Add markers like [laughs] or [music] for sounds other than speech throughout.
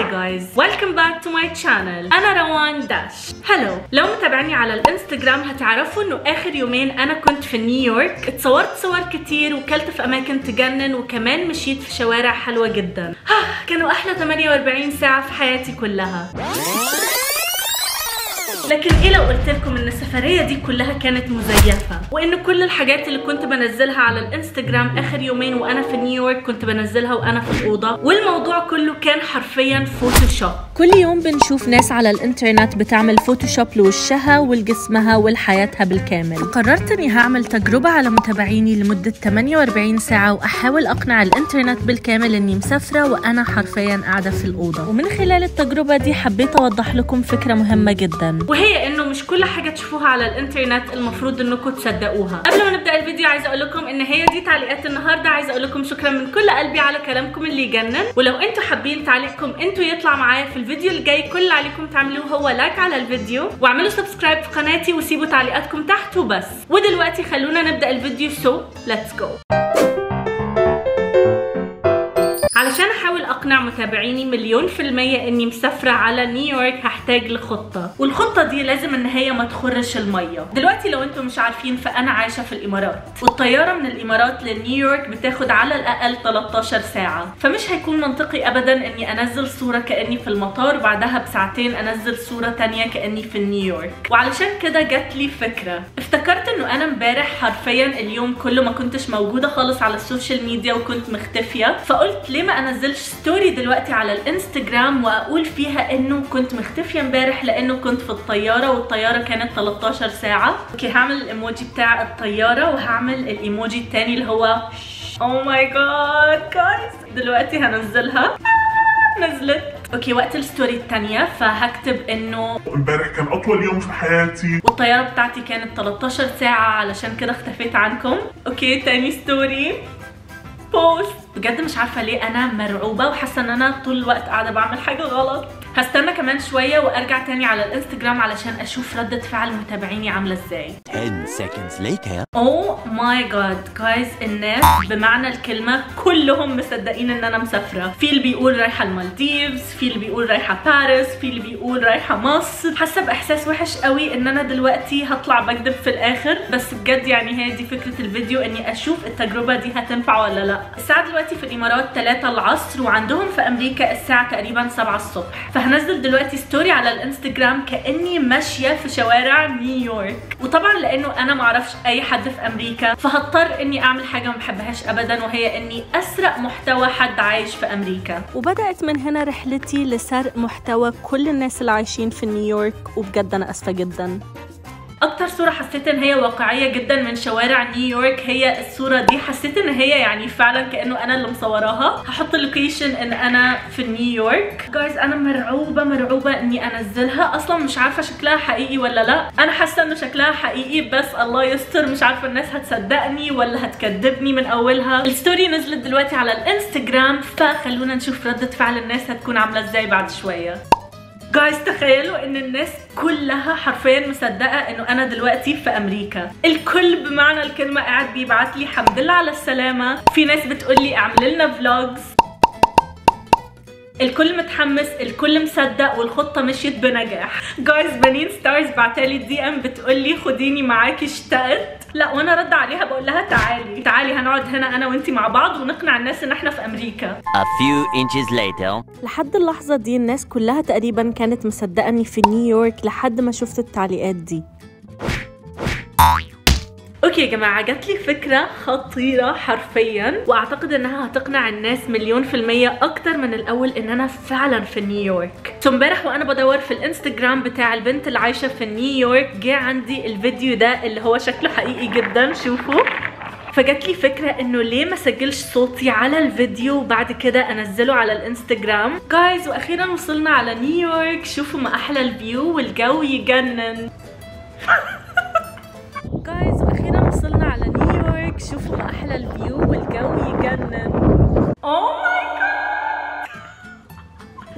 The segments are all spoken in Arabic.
Hi guys welcome back to my channel أنا روان داش. هلو لو متابعني على الإنستغرام هتعرفوا إنه آخر يومين أنا كنت في نيويورك. اتصورت صور كتير وكلت في أماكن تجنن وكمان مشيت في شوارع حلوة جدا. كانوا أحلى 48 ساعة في حياتي كلها. لكن إيه لو قلت لكم إن السفرية دي كلها كانت مزيفة؟ وإن كل الحاجات اللي كنت بنزلها على الإنستجرام آخر يومين وأنا في نيويورك كنت بنزلها وأنا في الأوضة والموضوع كله كان حرفيا فوتوشوب كل يوم بنشوف ناس على الإنترنت بتعمل فوتوشوب لوشها ولجسمها ولحياتها بالكامل. قررت إني هعمل تجربة على متابعيني لمدة 48 ساعة وأحاول أقنع الإنترنت بالكامل إني مسافرة وأنا حرفيا قاعدة في الأوضة. ومن خلال التجربة دي حبيت أوضح لكم فكرة مهمة جدا. وهي إنه مش كل حاجة تشوفوها على الإنترنت المفروض إنكم تصدقوها. قبل ما نبدأ الفيديو عايزة أقول لكم إن هي دي تعليقات النهارده. عايزة أقول لكم شكرا من كل قلبي على كلامكم اللي يجنن. ولو أنتوا حابين تعليقكم أنتوا يطلع معايا في الفيديو الجاي كل اللي عليكم تعملوه هو like على الفيديو. واعملوا subscribe في قناتي وسيبوا تعليقاتكم تحت وبس. ودلوقتي خلونا نبدأ الفيديو so let's go علشان أحاول أقنع متابعيني مليون في المية إني مسافرة على نيويورك هحتاج لخطة. والخطة دي لازم إن هي ما تخرش المية. دلوقتي لو أنتم مش عارفين فأنا عايشة في الإمارات. والطيارة من الإمارات لنيويورك بتاخد على الأقل 13 ساعة. فمش هيكون منطقي ابدا إني أنزل صورة كأني في المطار بعدها بساعتين أنزل صورة تانية كأني في نيويورك. وعلشان كده جات لي فكرة. افتكرت إنه أنا امبارح حرفيا اليوم كله ما كنتش موجودة خالص على ال social media وكنت مختفية فقلت ليه ما انزلش story دلوقتي على الانستجرام واقول فيها انه كنت مختفية امبارح لأنه كنت في الطيارة والطيارة كانت 13 ساعة. okay هعمل الايموجي بتاع الطيارة وهعمل الايموجي التاني اللي هو oh my god guys دلوقتي هنزلها. آه، [laughs] نزلت. okay وقت ال story التانية فهكتب انه امبارح كان أطول يوم في حياتي. والطيارة بتاعتي كانت 13 ساعة علشان كده اختفيت عنكم. okay تاني story post بجد مش عارفة ليه أنا مرعوبة وحاسة إن أنا طول الوقت قاعدة بعمل حاجة غلط. هستنى كمان شوية وأرجع تاني على الإنستجرام علشان أشوف ردة فعل متابعيني عاملة إزاي. 10 seconds later. oh my god guys الناس بمعنى الكلمة كلهم مصدقين إن أنا مسافرة. في اللي بيقول رايحة المالديفز في اللي بيقول رايحة باريس في اللي بيقول رايحة مصر. حاسة بإحساس وحش قوي إن أنا دلوقتي هطلع بكذب في الآخر بس بجد يعني هي دي فكرة الفيديو إني أشوف التجربة دي هتنفع ولا لأ. الساعة دلوقتي في الإمارات 3 العصر وعندهم في أمريكا الساعة تقريبا 7 الصبح. فهنزل دلوقتي story على الانستجرام كأني ماشية في شوارع نيويورك. وطبعا لأنه أنا معرفش أي حد في أمريكا فهضطر إني أعمل حاجة ما بحبهاش ابدا وهي إني أسرق محتوى حد عايش في أمريكا. وبدأت من هنا رحلتي لسرق محتوى كل الناس اللي عايشين في نيويورك وبجد أنا آسفة جدا. أكتر صورة حسيت إن هي واقعية جدا من شوارع نيويورك هي الصورة دي. حسيت إن هي يعني فعلا كأنه أنا اللي مصوراها. هحط ال location إن أنا في نيويورك guys أنا مرعوبة مرعوبة إني أنزلها. أصلا مش عارفة شكلها حقيقي ولا لأ. أنا حاسة إنه شكلها حقيقي بس الله يستر. مش عارفة الناس هتصدقني ولا هتكذبني من أولها. ال story نزلت دلوقتي على الإنستجرام فخلونا نشوف ردة فعل الناس هتكون عاملة إزاي بعد شوية. guys تخيلوا إن الناس كلها حرفيا مصدقة إنه أنا دلوقتي في أمريكا. الكل بمعنى الكلمة قاعد بيبعت لي حمد لله على السلامة. في ناس بتقول لي اعمل لنا vlogs الكل متحمس الكل مصدق والخطة مشيت بنجاح. guys بنين ستارز بعتالي DM بتقول لي خديني معاكي اشتقت. لا وأنا رد عليها بقول لها تعالي. تعالي هنقعد هنا أنا وأنتي مع بعض ونقنع الناس إن إحنا في أمريكا. A few inches later. لحد اللحظة دي الناس كلها تقريبا كانت مصدقني في نيويورك لحد ما شفت التعليقات دي. okay يا جماعة جات لي فكرة خطيرة حرفيا وأعتقد إنها هتقنع الناس مليون في المية أكتر من الأول إن أنا فعلا في نيويورك. so امبارح وأنا بدور في الإنستجرام بتاع البنت اللي عايشة في نيويورك جه عندي الفيديو ده اللي هو شكله حقيقي جدا شوفوا. فجات لي فكرة إنه ليه ما سجلش صوتي على الفيديو وبعد كده أنزله على الإنستجرام. guys وأخيرا وصلنا على نيويورك. شوفوا ما أحلى ال view والجو يجنن. [laughs] شوفوا أحلى ال view والجو يجنن. oh my god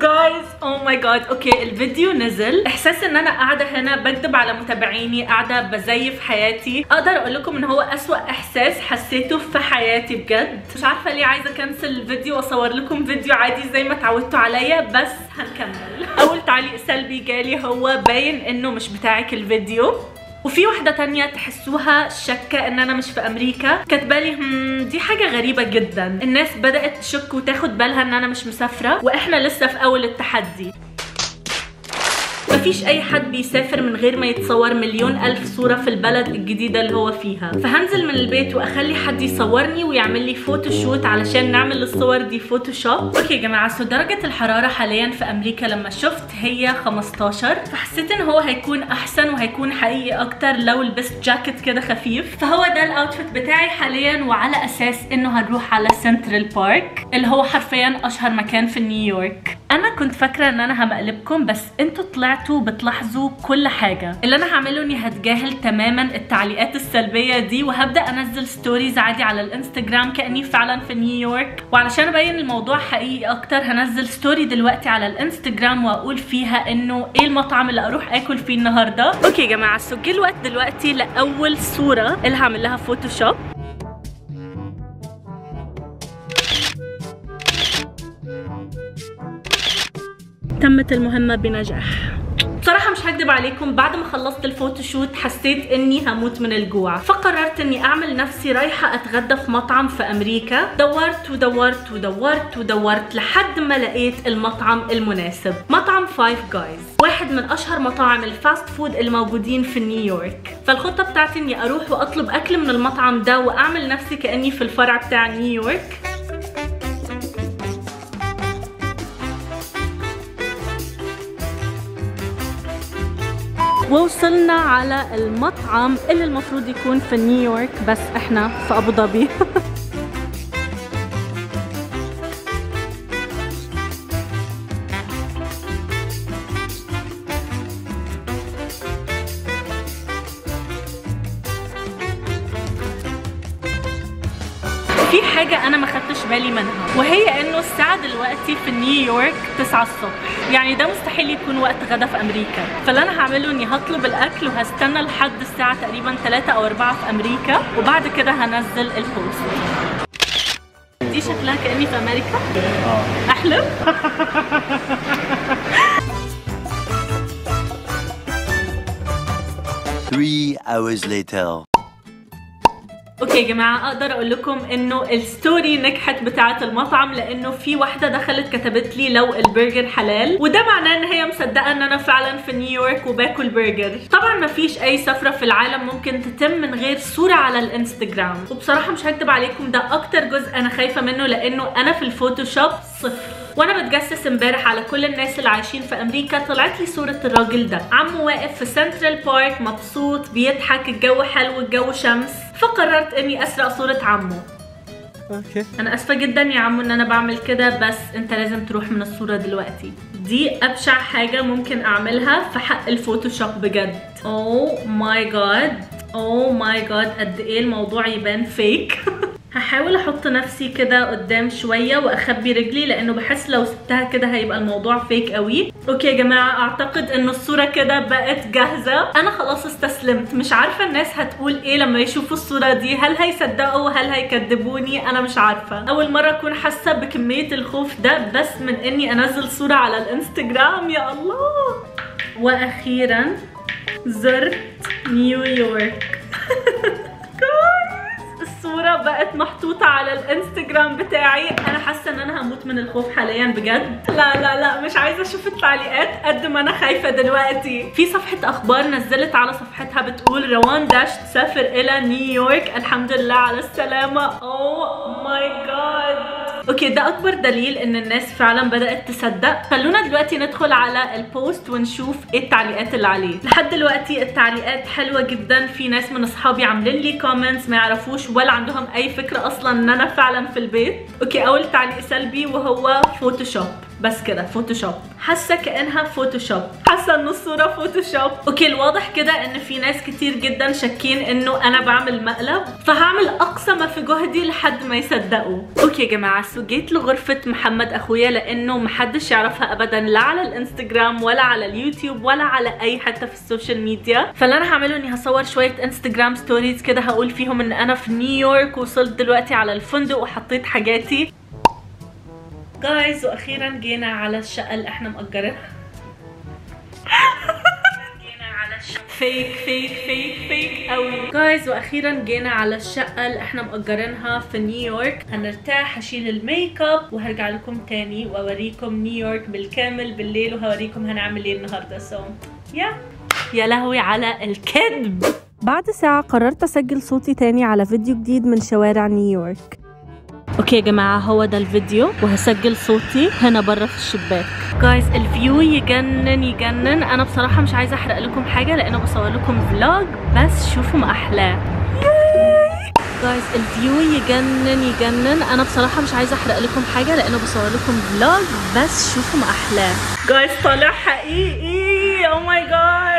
guys oh my god okay الفيديو نزل. إحساس إن أنا قاعدة هنا بكذب على متابعيني قاعدة بزيف حياتي. أقدر أقول لكم إن هو أسوأ إحساس حسيته في حياتي بجد. مش عارفة ليه عايزة اكنسل الفيديو وأصور لكم فيديو عادي زي ما اتعودتوا عليا بس هنكمل. أول تعليق سلبي جالي هو باين إنه مش بتاعك الفيديو. وفي واحدة تانية تحسوها شاكة ان أنا مش في أمريكا. كاتبالي دي حاجة غريبة جدا. الناس بدأت تشك وتاخد بالها ان أنا مش مسافرة وإحنا لسه في أول التحدي. مفيش أي حد بيسافر من غير ما يتصور مليون ألف صورة في البلد الجديدة اللي هو فيها. فهنزل من البيت وأخلي حد يصورني ويعمل لي photoshoot علشان نعمل الصور دي فوتوشوب okay يا جماعة so درجة الحرارة حاليا في أمريكا لما شفت هي 15 فحسيت إن هو هيكون أحسن وهيكون حقيقي أكتر لو لبست جاكيت كده خفيف. فهو ده ال outfit بتاعي حاليا وعلى أساس إنه هنروح على سنترال بارك اللي هو حرفيا أشهر مكان في نيويورك. أنا كنت فاكرة إن أنا همقلبكم بس أنتوا طلعتوا بتلاحظوا كل حاجة. اللي أنا هعمله إني هتجاهل تماما التعليقات السلبية دي وهبدأ أنزل stories عادي على الإنستجرام كأني فعلا في نيويورك وعلشان أبين الموضوع حقيقي أكتر هنزل story دلوقتي على الإنستجرام وأقول فيها إنه إيه المطعم اللي أروح آكل فيه النهارده. okay يا جماعة so جه الوقت دلوقتي لأول صورة اللي هعمل لها فوتوشوب تمت المهمة بنجاح. بصراحة مش هكدب عليكم بعد ما خلصت ال photoshoot حسيت إني هموت من الجوع. فقررت إني أعمل نفسي رايحة أتغدى في مطعم في أمريكا. دورت ودورت ودورت ودورت لحد ما لقيت المطعم المناسب مطعم فايف جايز واحد من أشهر مطاعم ال fast food الموجودين في نيويورك. فالخطة بتاعتي إني أروح وأطلب أكل من المطعم ده وأعمل نفسي كأني في الفرع بتاع نيويورك. ووصلنا على المطعم اللي المفروض يكون في نيويورك بس إحنا في أبو ظبي. [laughs] حاجة أنا ما خدتش بالي منها وهي إنه الساعة دلوقتي في نيويورك 9 الصبح. يعني ده مستحيل يكون وقت غدا في أمريكا. فاللي أنا هعمله إني هطلب الأكل وهستنى لحد الساعة تقريبا 3 أو 4 في أمريكا وبعد كده هنزل البوست. دي شكلها كأني في أمريكا؟ أحلم [laughs] Three hours later. okay يا جماعة أقدر أقول لكم إنه ال story نجحت بتاعة المطعم لإنه في واحدة دخلت كتبت لي لو البرجر حلال وده معناه إن هي مصدقة إن أنا فعلا في نيويورك وباكل برجر. طبعا ما فيش أي سفرة في العالم ممكن تتم من غير صورة على الإنستجرام. وبصراحة مش هكدب عليكم ده أكتر جزء أنا خايفة منه لإنه أنا في الفوتوشوب صفر. وأنا بتجسس امبارح على كل الناس اللي عايشين في أمريكا طلعت لي صورة الراجل ده. عمه واقف في سنترال بارك مبسوط بيضحك الجو حلو الجو شمس. فقررت إني أسرق صورة عمه. okay. أنا آسفة جدا يا عمو إن أنا بعمل كده بس أنت لازم تروح من الصورة دلوقتي. دي أبشع حاجة ممكن أعملها في حق الفوتوشوب بجد. oh my god oh my god قد إيه الموضوع يبان fake [laughs] هحاول أحط نفسي كده قدام شوية وأخبي رجلي لأنه بحس لو سبتها كده هيبقى الموضوع fake قوي. okay يا جماعة أعتقد إن الصورة كده بقت جاهزة. أنا خلاص استسلمت. مش عارفة الناس هتقول إيه لما يشوفوا الصورة دي. هل هيصدقوا؟ هل هيكذبوني؟ أنا مش عارفة. أول مرة أكون حاسة بكمية الخوف ده بس من إني أنزل صورة على الإنستجرام. يا الله! وأخيرا زرت نيويورك. [laughs] الصورة بقت محطوطة على الإنستجرام بتاعي. أنا حاسة إن أنا هموت من الخوف حاليا بجد. لا لا لا مش عايزة أشوف التعليقات قد ما أنا خايفة دلوقتي. في صفحة أخبار نزلت على صفحتها بتقول روان داش تسافر إلى نيويورك. الحمد لله على السلامة. oh my god okay ده أكبر دليل إن الناس فعلا بدأت تصدق. خلونا دلوقتي ندخل على ال post ونشوف إيه التعليقات اللي عليه. لحد دلوقتي التعليقات حلوة جدا. في ناس من أصحابي عاملين لي comments ما يعرفوش ولا عندهم أي فكرة أصلا إن أنا فعلا في البيت. أوكي أول تعليق سلبي وهو فوتوشوب بس كده فوتوشوب حاسة كأنها فوتوشوب حاسة ان الصورة فوتوشوب okay الواضح كده إن في ناس كتير جدا شاكين إنه أنا بعمل مقلب فهعمل أقصى ما في جهدي لحد ما يصدقوا. okay يا جماعة so جيت لغرفة محمد أخويا لأنه محدش يعرفها ابدا لا على الإنستجرام ولا على اليوتيوب ولا على أي حتة في ال social media. فاللي أنا هعمله إني هصور شوية انستجرام stories كده هقول فيهم إن أنا في نيويورك وصلت دلوقتي على الفندق وحطيت حاجاتي. guys وأخيرا جينا على الشقة اللي إحنا مأجرينها. fake fake fake fake قوي. guys وأخيرا جينا على الشقة اللي إحنا مأجرينها في نيويورك هنرتاح هشيل الميك اب وهرجع لكم تاني وأوريكم نيويورك بالكامل بالليل وهوريكم هنعمل إيه النهارده. so يا يا لهوي على الكذب. بعد ساعة قررت أسجل صوتي تاني على فيديو جديد من شوارع نيويورك okay يا جماعة هو ده الفيديو وهسجل صوتي هنا برا في الشباك. guys ال view يجنن يجنن. أنا بصراحة مش عايزة أحرق لكم حاجة لأنه بصور لكم vlog بس شوفوا ما أحلاه. guys ال view يجنن يجنن. أنا بصراحة مش عايزة أحرق لكم حاجة لأنه بصور لكم vlog بس شوفوا ما أحلاه. guys طالع حقيقي. oh my god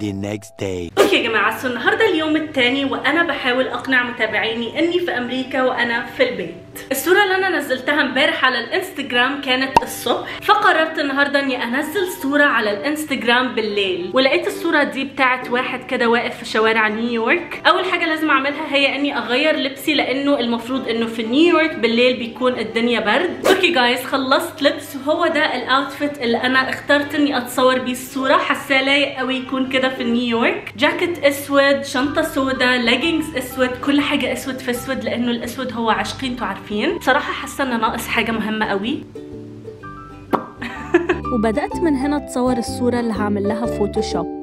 The next day. okay يا جماعة so النهارده اليوم الثاني وأنا بحاول أقنع متابعيني إني في أمريكا وأنا في البيت. الصورة اللي أنا نزلتها امبارح على الإنستجرام كانت الصبح فقررت النهارده إني أنزل صورة على الإنستجرام بالليل. ولقيت الصورة دي بتاعت واحد كده واقف في شوارع نيويورك أول حاجة لازم أعملها هي إني أغير لبسي لأنه المفروض إنه في نيويورك بالليل بيكون الدنيا برد. okay guys خلصت لبس وهو ده ال outfit اللي أنا اخترت إني أتصور بيه الصورة. حاساه لايق قوي يكون كده في نيويورك. جاكيت أسود شنطة سودا ليجينجز أسود كل حاجة أسود في أسود لأنه الأسود هو عشقي أنتوا عارفين. بصراحة حاسة ان ناقص حاجة مهمة قوي. [laughs] وبدأت من هنا أتصور الصورة اللي هعمل لها فوتوشوب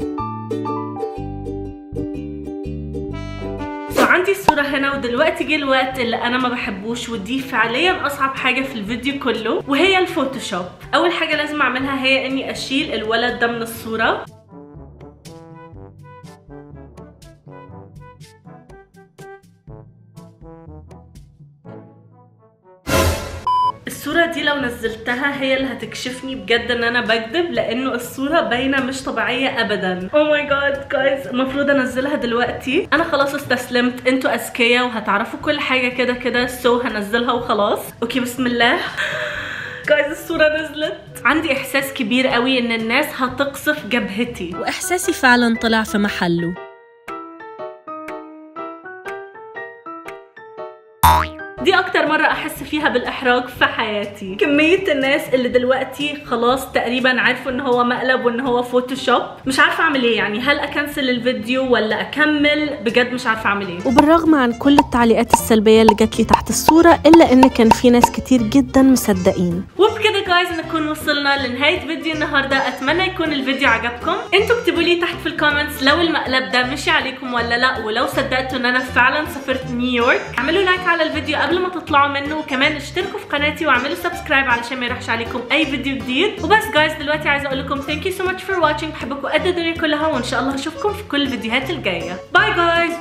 فعندي الصورة هنا ودلوقتي جه الوقت اللي أنا ما بحبوش ودي فعليا أصعب حاجة في الفيديو كله وهي الفوتوشوب. أول حاجة لازم أعملها هي إني أشيل الولد ده من الصورة. الصورة دي لو نزلتها هي اللي هتكشفني بجد إن أنا بكذب لأنه الصورة باينة مش طبيعية ابدا. oh my god guys المفروض أنزلها دلوقتي. أنا خلاص استسلمت أنتوا أذكياء وهتعرفوا كل حاجة كده كده so هنزلها وخلاص. okay بسم الله. [laughs] guys الصورة نزلت. عندي إحساس كبير قوي إن الناس هتقصف جبهتي. وإحساسي فعلا طلع في محله. مرة أحس فيها بالإحراج في حياتي. كمية الناس اللي دلوقتي خلاص تقريبا عرفوا إن هو مقلب وإن هو فوتوشوب مش عارفة أعمل إيه يعني. هل أ cancel الفيديو ولا أكمل؟ بجد مش عارفة أعمل إيه. وبالرغم عن كل التعليقات السلبية اللي جات لي تحت الصورة إلا إن كان في ناس كتير جدا مصدقين. guys نكون وصلنا لنهاية فيديو النهاردة. أتمنى يكون الفيديو عجبكم. أنتوا اكتبوا لي تحت في ال comments لو المقلب ده مشي عليكم ولا لا ولو صدقتوا إن أنا فعلا سافرت نيويورك. اعملوا like على الفيديو قبل ما تطلعوا منه وكمان اشتركوا في قناتي واعملوا subscribe علشان ما يروحش عليكم أي فيديو جديد. وبس guys دلوقتي عايزة أقول لكم thank you so much for watching بحبكم قد الدنيا كلها وإن شاء الله أشوفكم في كل الفيديوهات الجاية. باي جايز